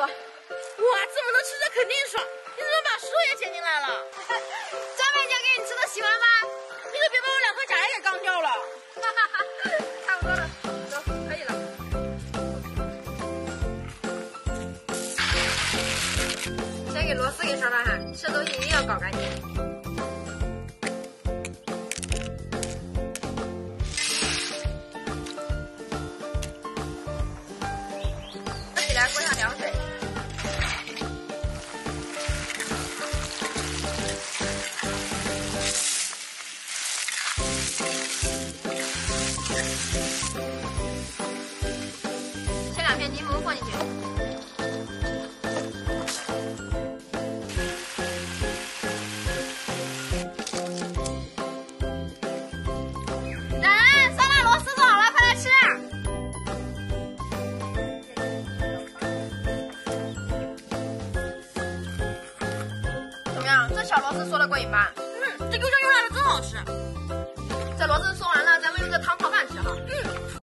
多。哇，这么能吃，着肯定爽！你怎么把书也捡进来了？专门捡给你吃的，喜欢吗？你可别把我两颗假牙给刚掉了。哈哈哈，差不多了，走，可以了。先给螺丝给刷刷哈，吃东西一定要搞干净。起来，锅上凉水。两片柠檬放进去。来，酸辣螺丝做好了，快来吃！怎么样？这小螺丝嗦的过瘾吧？嗯，这勾芡用辣的真好吃。这螺丝嗦